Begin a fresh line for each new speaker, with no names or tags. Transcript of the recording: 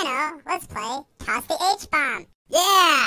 I. Let's play Toss the H-Bomb. Yeah!